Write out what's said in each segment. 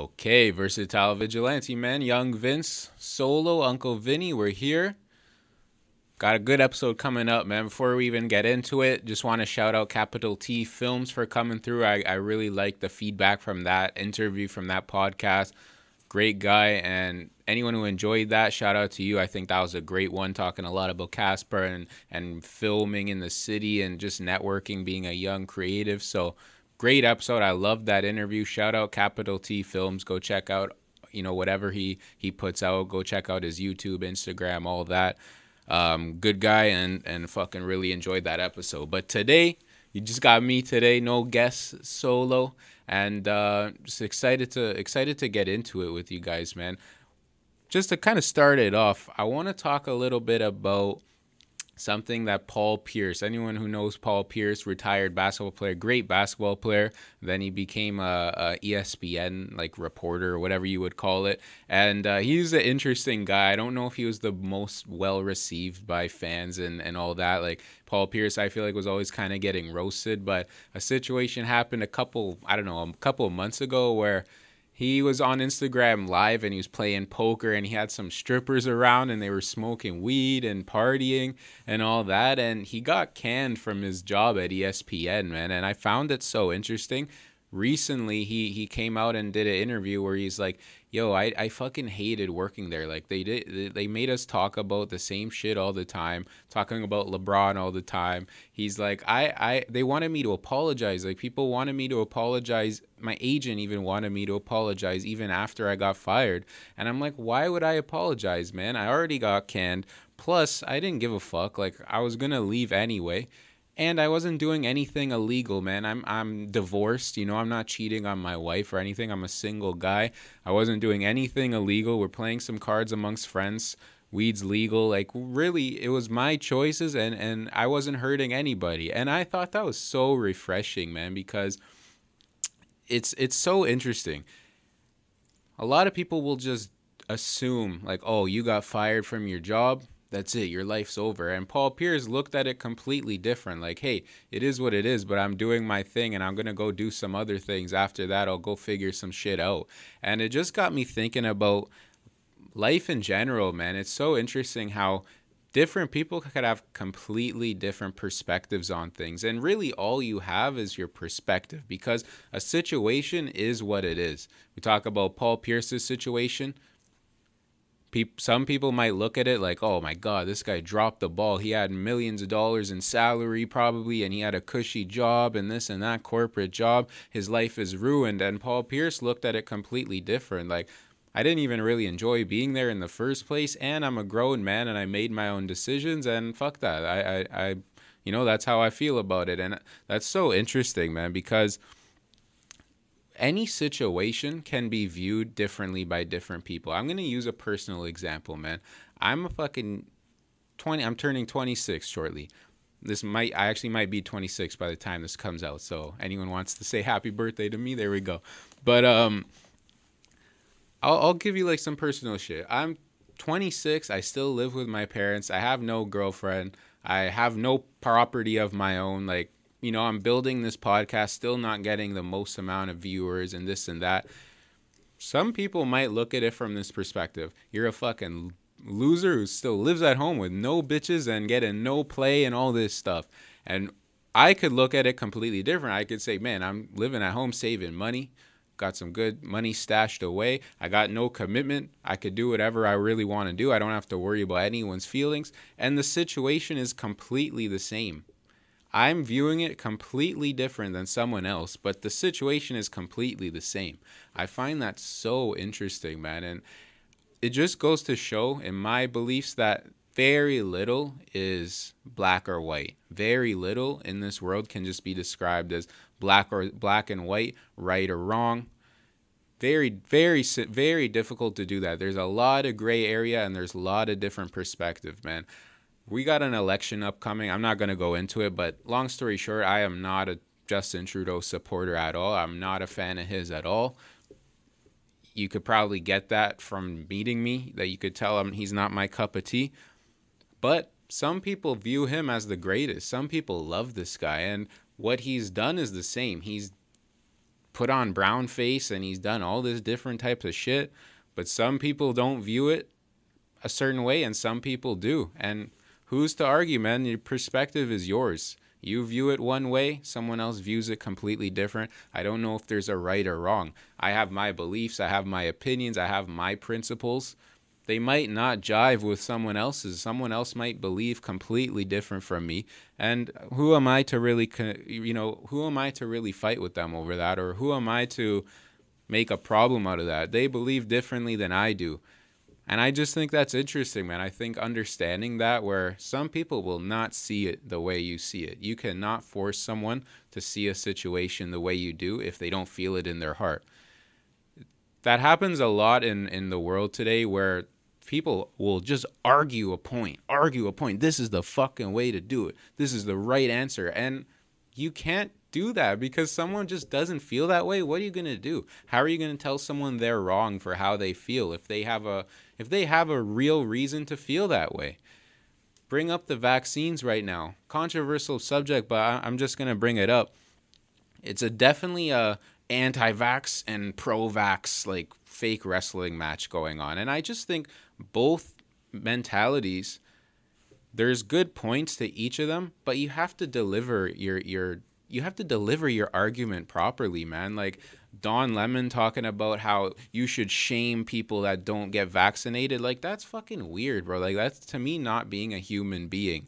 Okay, versatile vigilante man, young Vince, solo, Uncle Vinny, we're here. Got a good episode coming up, man. Before we even get into it, just want to shout out Capital T Films for coming through. I, I really like the feedback from that interview, from that podcast. Great guy, and anyone who enjoyed that, shout out to you. I think that was a great one, talking a lot about Casper and, and filming in the city and just networking, being a young creative. So, great episode. I loved that interview. Shout out Capital T Films. Go check out, you know, whatever he he puts out. Go check out his YouTube, Instagram, all that. Um, good guy, and and fucking really enjoyed that episode. But today, you just got me today, no guests, solo, and uh, just excited to excited to get into it with you guys, man. Just to kind of start it off, I want to talk a little bit about something that Paul Pierce, anyone who knows Paul Pierce, retired basketball player, great basketball player. Then he became a, a ESPN like reporter or whatever you would call it. And uh, he's an interesting guy. I don't know if he was the most well received by fans and, and all that. Like Paul Pierce, I feel like was always kind of getting roasted. But a situation happened a couple, I don't know, a couple of months ago where he was on Instagram live and he was playing poker and he had some strippers around and they were smoking weed and partying and all that. And he got canned from his job at ESPN man. And I found it so interesting. Recently he he came out and did an interview where he's like yo I, I fucking hated working there. Like they did they made us talk about the same shit all the time talking about lebron all the time. He's like i i they wanted me to apologize. Like people wanted me to apologize. My agent even wanted me to apologize even after i got fired. And i'm like why would i apologize man? I already got canned. Plus i didn't give a fuck. Like i was gonna leave anyway and I wasn't doing anything illegal, man. I'm I'm divorced, you know. I'm not cheating on my wife or anything. I'm a single guy. I wasn't doing anything illegal. We're playing some cards amongst friends. Weed's legal. Like really, it was my choices, and and I wasn't hurting anybody. And I thought that was so refreshing, man, because it's it's so interesting. A lot of people will just assume like, oh, you got fired from your job that's it your life's over. And paul pierce looked at it completely different like hey it is what it is but i'm doing my thing and i'm gonna go do some other things. After that i'll go figure some shit out. And it just got me thinking about life in general man. It's so interesting how different people could have completely different perspectives on things. And really all you have is your perspective because a situation is what it is. We talk about paul pierce's situation some people might look at it like, oh my God, this guy dropped the ball. He had millions of dollars in salary, probably, and he had a cushy job and this and that corporate job. His life is ruined. And Paul Pierce looked at it completely different. Like, I didn't even really enjoy being there in the first place, and I'm a grown man and I made my own decisions, and fuck that. I, I, I you know, that's how I feel about it. And that's so interesting, man, because any situation can be viewed differently by different people. I'm going to use a personal example, man. I'm a fucking 20 I'm turning 26 shortly. This might I actually might be 26 by the time this comes out. So anyone wants to say happy birthday to me, there we go. But um I'll I'll give you like some personal shit. I'm 26. I still live with my parents. I have no girlfriend. I have no property of my own like you know, I'm building this podcast, still not getting the most amount of viewers and this and that. Some people might look at it from this perspective. You're a fucking loser who still lives at home with no bitches and getting no play and all this stuff. And I could look at it completely different. I could say, man, I'm living at home saving money, got some good money stashed away. I got no commitment. I could do whatever I really want to do. I don't have to worry about anyone's feelings. And the situation is completely the same. I'm viewing it completely different than someone else, but the situation is completely the same. I find that so interesting, man. And it just goes to show, in my beliefs, that very little is black or white. Very little in this world can just be described as black or black and white, right or wrong. Very, very, very difficult to do that. There's a lot of gray area and there's a lot of different perspective, man we got an election upcoming. I'm not going to go into it, but long story short, I am not a Justin Trudeau supporter at all. I'm not a fan of his at all. You could probably get that from meeting me, that you could tell him he's not my cup of tea. But some people view him as the greatest. Some people love this guy, and what he's done is the same. He's put on brown face and he's done all this different types of shit. But some people don't view it a certain way and some people do. And who's to argue, man? Your perspective is yours. You view it one way, someone else views it completely different. I don't know if there's a right or wrong. I have my beliefs, I have my opinions, I have my principles. They might not jive with someone else's. Someone else might believe completely different from me. And who am I to really, you know, who am I to really fight with them over that? Or who am I to make a problem out of that? They believe differently than I do. And I just think that's interesting, man. I think understanding that where some people will not see it the way you see it. You cannot force someone to see a situation the way you do if they don't feel it in their heart. That happens a lot in, in the world today where people will just argue a point, argue a point. This is the fucking way to do it. This is the right answer. And you can't do that because someone just doesn't feel that way. What are you going to do? How are you going to tell someone they're wrong for how they feel if they have a if they have a real reason to feel that way? Bring up the vaccines right now. Controversial subject, but I'm just going to bring it up. It's a definitely a anti-vax and pro-vax like fake wrestling match going on. And I just think both mentalities there's good points to each of them, but you have to deliver your your you have to deliver your argument properly, man. Like Don Lemon talking about how you should shame people that don't get vaccinated. Like that's fucking weird, bro. Like that's to me not being a human being.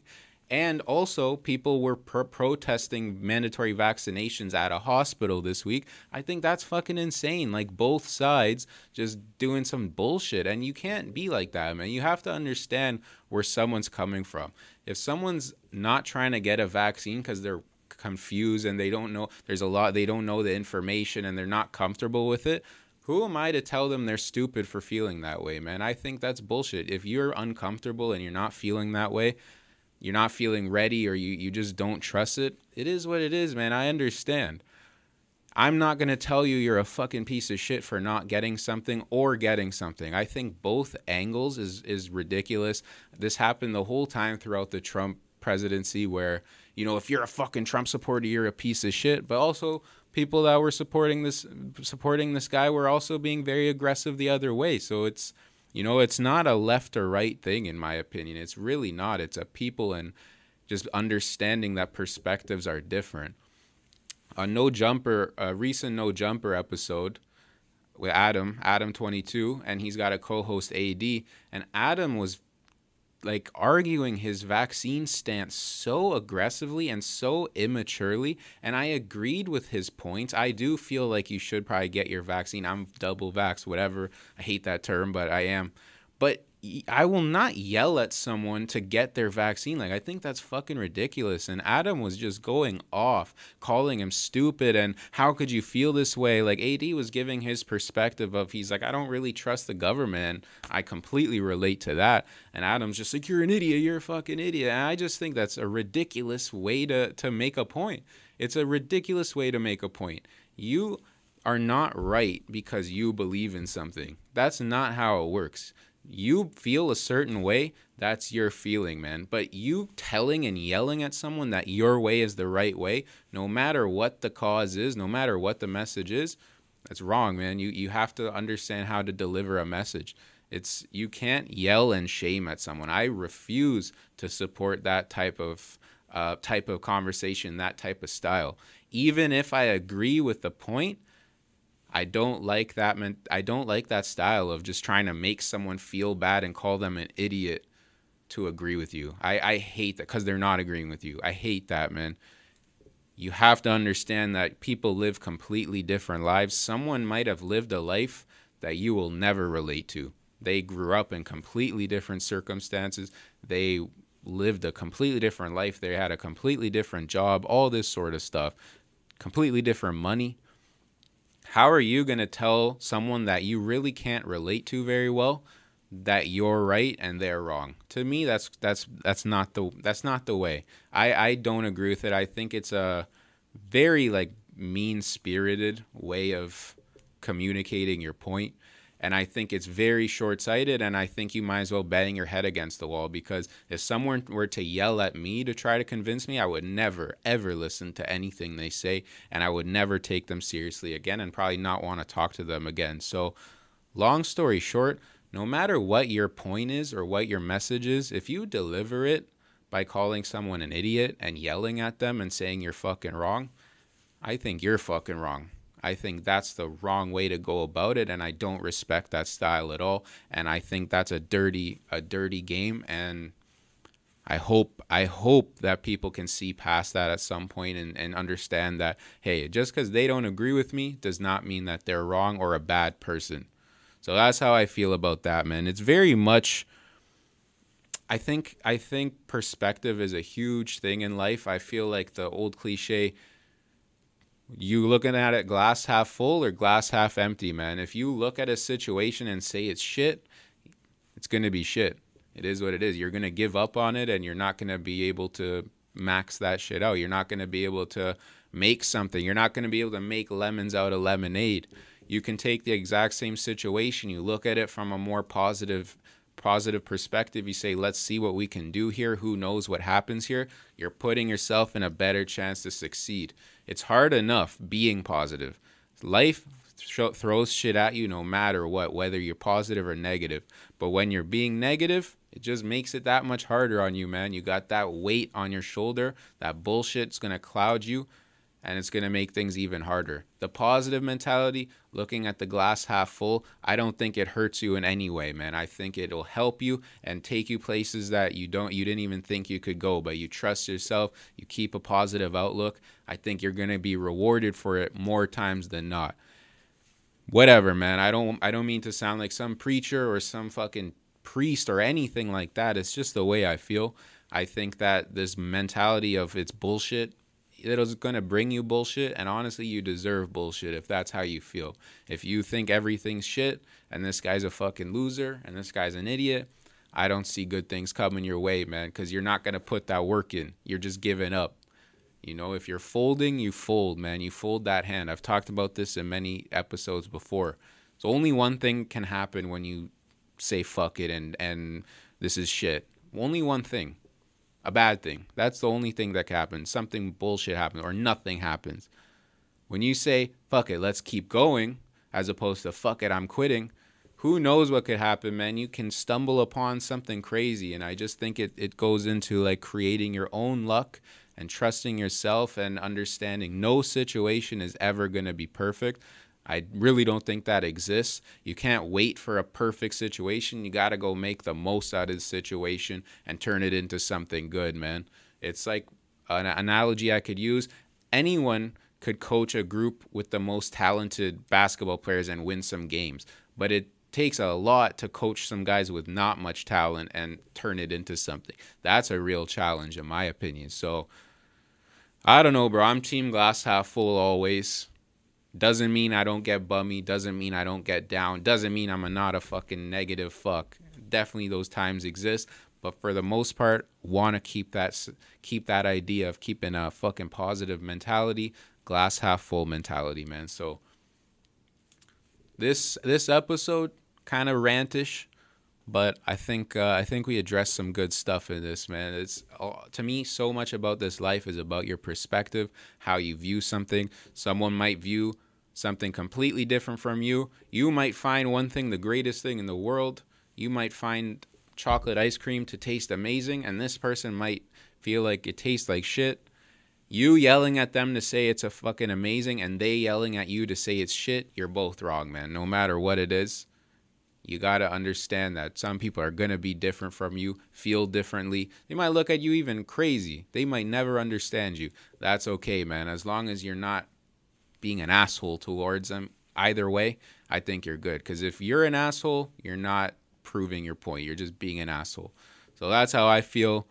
And also, people were pro- protesting mandatory vaccinations at a hospital this week. I think that's fucking insane. Like, both sides just doing some bullshit. And you can't be like that, man. You have to understand where someone's coming from. If someone's not trying to get a vaccine because they're confused and they don't know there's a lot they don't know the information and they're not comfortable with it who am i to tell them they're stupid for feeling that way man? I think that's bullshit. If you're uncomfortable and you're not feeling that way you're not feeling ready or you, you just don't trust it it is what it is man. I understand. I'm not going to tell you you're a fucking piece of shit for not getting something or getting something. I think both angles is is ridiculous. This happened the whole time throughout the trump presidency where you know, if you're a fucking Trump supporter, you're a piece of shit. But also, people that were supporting this supporting this guy were also being very aggressive the other way. So it's you know, it's not a left or right thing in my opinion. It's really not. It's a people and just understanding that perspectives are different. A no jumper, a recent no jumper episode with Adam, Adam 22, and he's got a co-host AD, and Adam was like arguing his vaccine stance so aggressively and so immaturely and I agreed with his points. I do feel like you should probably get your vaccine. I'm double vax, whatever. I hate that term, but I am. But I will not yell at someone to get their vaccine. Like, I think that's fucking ridiculous. And Adam was just going off, calling him stupid. And how could you feel this way? Like, AD was giving his perspective of, he's like, I don't really trust the government. I completely relate to that. And Adam's just like, you're an idiot. You're a fucking idiot. And I just think that's a ridiculous way to, to make a point. It's a ridiculous way to make a point. You are not right because you believe in something. That's not how it works you feel a certain way, that's your feeling, man. But you telling and yelling at someone that your way is the right way, no matter what the cause is, no matter what the message is, that's wrong, man. You you have to understand how to deliver a message. It's you can't yell and shame at someone. I refuse to support that type of uh, type of conversation, that type of style. Even if I agree with the point, I don't like that. I don't like that style of just trying to make someone feel bad and call them an idiot to agree with you. I, I hate that because they're not agreeing with you. I hate that, man. You have to understand that people live completely different lives. Someone might have lived a life that you will never relate to. They grew up in completely different circumstances. They lived a completely different life. They had a completely different job, all this sort of stuff. Completely different money, how are you going to tell someone that you really can't relate to very well that you're right and they're wrong? To me, that's that's that's not the that's not the way. I I don't agree with it. I think it's a very like mean spirited way of communicating your point And I think it's very short sighted. And I think you might as well bang your head against the wall because if someone were to yell at me to try to convince me, I would never, ever listen to anything they say. And I would never take them seriously again and probably not want to talk to them again. So, long story short, no matter what your point is or what your message is, if you deliver it by calling someone an idiot and yelling at them and saying you're fucking wrong, I think you're fucking wrong. I think that's the wrong way to go about it and I don't respect that style at all and I think that's a dirty a dirty game and I hope I hope that people can see past that at some point and, and understand that hey, just because they don't agree with me does not mean that they're wrong or a bad person. So that's how I feel about that, man. It's very much I think I think perspective is a huge thing in life. I feel like the old cliche you looking at it glass half full or glass half empty, man. If you look at a situation and say it's shit, it's going to be shit. It is what it is. You're going to give up on it and you're not going to be able to max that shit out. You're not going to be able to make something. You're not going to be able to make lemons out of lemonade. You can take the exact same situation, you look at it from a more positive positive perspective. You say, let's see what we can do here. Who knows what happens here? You're putting yourself in a better chance to succeed. It's hard enough being positive. Life th- throws shit at you no matter what, whether you're positive or negative. But when you're being negative, it just makes it that much harder on you, man. You got that weight on your shoulder. That bullshit's going to cloud you and it's going to make things even harder. The positive mentality, looking at the glass half full, I don't think it hurts you in any way, man. I think it'll help you and take you places that you don't you didn't even think you could go, but you trust yourself, you keep a positive outlook. I think you're going to be rewarded for it more times than not. Whatever, man. I don't I don't mean to sound like some preacher or some fucking priest or anything like that. It's just the way I feel. I think that this mentality of it's bullshit that is going to bring you bullshit and honestly you deserve bullshit if that's how you feel. If you think everything's shit and this guy's a fucking loser and this guy's an idiot i don't see good things coming your way man because you're not going to put that work in. You're just giving up. You know if you're folding you fold man. You fold that hand. I've talked about this in many episodes before. So only one thing can happen when you say fuck it and and this is shit. Only one thing a bad thing. That's the only thing that can happen. Something bullshit happens or nothing happens. When you say, fuck it, let's keep going, as opposed to fuck it, I'm quitting, who knows what could happen, man? You can stumble upon something crazy. And I just think it, it goes into like creating your own luck and trusting yourself and understanding no situation is ever going to be perfect. I really don't think that exists. You can't wait for a perfect situation. You got to go make the most out of the situation and turn it into something good, man. It's like an analogy I could use. Anyone could coach a group with the most talented basketball players and win some games, but it takes a lot to coach some guys with not much talent and turn it into something. That's a real challenge, in my opinion. So, I don't know, bro. I'm team glass half full always. Doesn't mean I don't get bummy. Doesn't mean I don't get down. Doesn't mean I'm a not a fucking negative fuck. Definitely those times exist, but for the most part, want to keep that keep that idea of keeping a fucking positive mentality, glass half full mentality, man. So this this episode kind of rantish, but I think uh, I think we addressed some good stuff in this, man. It's uh, to me so much about this life is about your perspective, how you view something. Someone might view something completely different from you. You might find one thing the greatest thing in the world. You might find chocolate ice cream to taste amazing, and this person might feel like it tastes like shit. You yelling at them to say it's a fucking amazing, and they yelling at you to say it's shit, you're both wrong, man. No matter what it is, you got to understand that some people are going to be different from you, feel differently. They might look at you even crazy. They might never understand you. That's okay, man. As long as you're not being an asshole towards them either way, I think you're good. Because if you're an asshole, you're not proving your point. You're just being an asshole. So that's how I feel.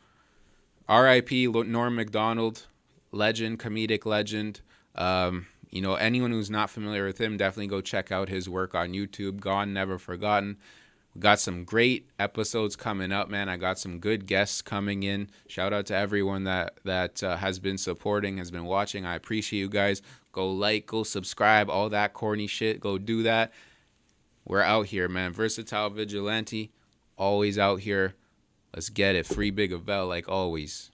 R.I.P. Norm Macdonald, legend, comedic legend. Um, you know, anyone who's not familiar with him, definitely go check out his work on YouTube. Gone, never forgotten. We got some great episodes coming up, man. I got some good guests coming in. Shout out to everyone that that uh, has been supporting, has been watching. I appreciate you guys. Go like, go subscribe, all that corny shit. Go do that. We're out here, man. Versatile Vigilante, always out here. Let's get it. Free Big Avell, like always.